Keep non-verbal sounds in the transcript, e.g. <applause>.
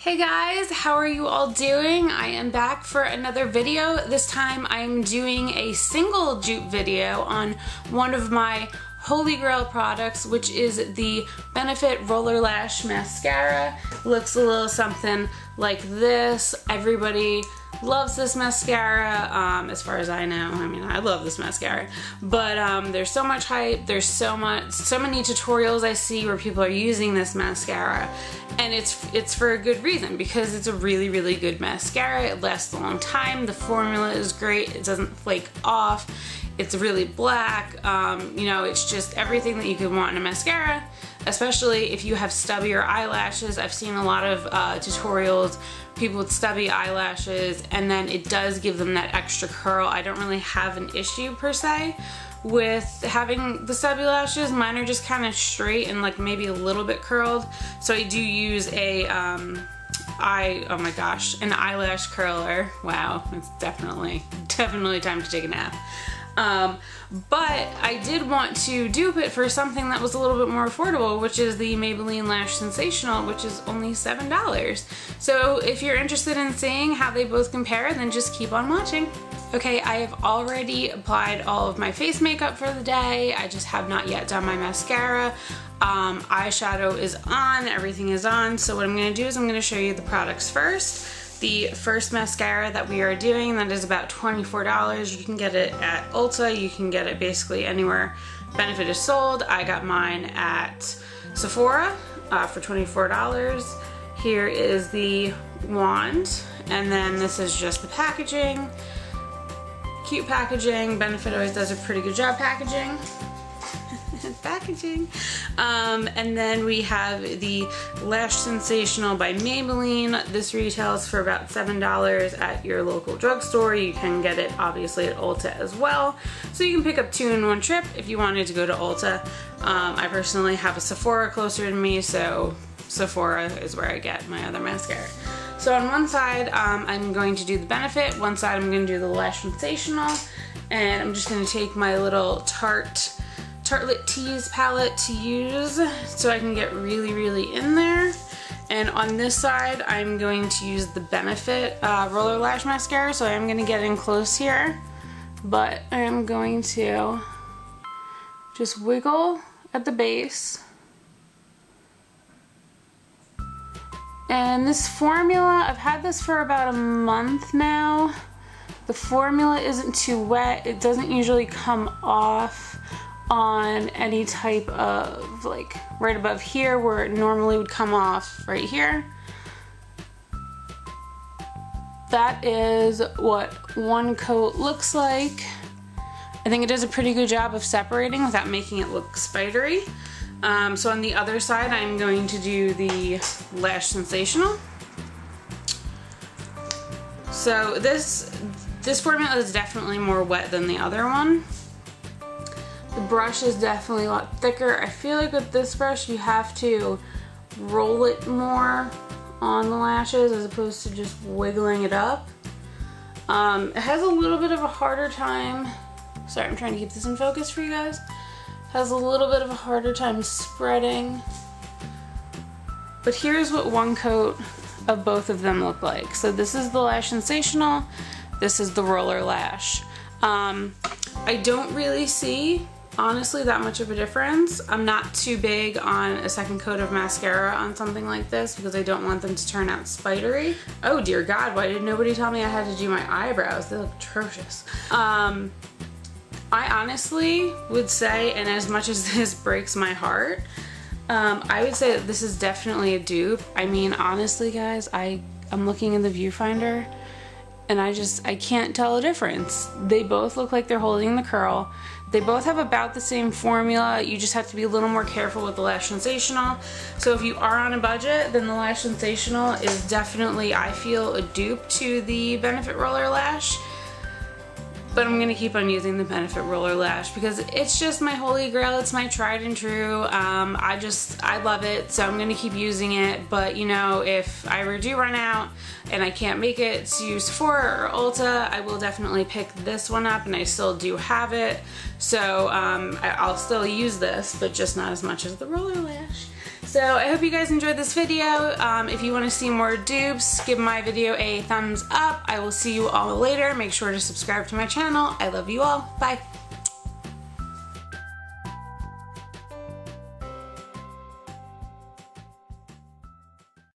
Hey guys, how are you all doing? I am back for another video. This time I'm doing a single dupe video on one of my holy grail products, which is the Benefit Roller Lash Mascara. Looks a little something like this. Everybody loves this mascara, um, as far as I know. I mean, I love this mascara, but um, there's so much hype, there's so much, so many tutorials I see where people are using this mascara, and it's it's for a good reason because it's a really, really good mascara. It lasts a long time. The formula is great. It doesn't flake off. It's really black. Um, you know, it's just everything that you could want in a mascara especially if you have stubbier eyelashes. I've seen a lot of uh, tutorials, people with stubby eyelashes, and then it does give them that extra curl. I don't really have an issue per se with having the stubby lashes. Mine are just kind of straight and like maybe a little bit curled. So I do use a, um, I, oh my gosh, an eyelash curler. Wow, it's definitely, definitely time to take a nap. Um, but I did want to dupe it for something that was a little bit more affordable, which is the Maybelline Lash Sensational, which is only $7. So if you're interested in seeing how they both compare, then just keep on watching. Okay, I have already applied all of my face makeup for the day. I just have not yet done my mascara. Um, eyeshadow is on, everything is on. So what I'm gonna do is I'm gonna show you the products first the first mascara that we are doing that is about $24. You can get it at Ulta, you can get it basically anywhere Benefit is sold. I got mine at Sephora uh, for $24. Here is the wand and then this is just the packaging. Cute packaging. Benefit always does a pretty good job packaging packaging. Um, and then we have the Lash Sensational by Maybelline. This retails for about $7 at your local drugstore. You can get it obviously at Ulta as well. So you can pick up two in one trip if you wanted to go to Ulta. Um, I personally have a Sephora closer to me, so Sephora is where I get my other mascara. So on one side, um, I'm going to do the Benefit. One side, I'm going to do the Lash Sensational. And I'm just going to take my little Tarte Tartelette Tease palette to use so I can get really, really in there. And on this side, I'm going to use the Benefit uh, Roller Lash Mascara, so I'm going to get in close here. But I am going to just wiggle at the base. And this formula, I've had this for about a month now. The formula isn't too wet. It doesn't usually come off on any type of like right above here where it normally would come off right here. That is what one coat looks like. I think it does a pretty good job of separating without making it look spidery. Um, so on the other side, I'm going to do the Lash Sensational. So this, this formula is definitely more wet than the other one. The brush is definitely a lot thicker. I feel like with this brush you have to roll it more on the lashes as opposed to just wiggling it up. Um, it has a little bit of a harder time, sorry I'm trying to keep this in focus for you guys, has a little bit of a harder time spreading. But here's what one coat of both of them look like. So this is the Lash Sensational, this is the Roller Lash. Um, I don't really see honestly that much of a difference. I'm not too big on a second coat of mascara on something like this because I don't want them to turn out spidery. Oh dear God, why did nobody tell me I had to do my eyebrows? They look atrocious. Um, I honestly would say, and as much as <laughs> this breaks my heart, um, I would say that this is definitely a dupe. I mean, honestly guys, I, I'm looking in the viewfinder and I just, I can't tell a difference. They both look like they're holding the curl. They both have about the same formula. You just have to be a little more careful with the Lash Sensational. So if you are on a budget, then the Lash Sensational is definitely, I feel, a dupe to the Benefit Roller Lash but I'm gonna keep on using the Benefit Roller Lash because it's just my holy grail, it's my tried and true. Um, I just, I love it, so I'm gonna keep using it, but you know, if I ever do run out and I can't make it to use Sephora or Ulta, I will definitely pick this one up and I still do have it. So um, I'll still use this, but just not as much as the Roller Lash. So I hope you guys enjoyed this video. Um, if you want to see more dupes, give my video a thumbs up. I will see you all later. Make sure to subscribe to my channel. I love you all. Bye.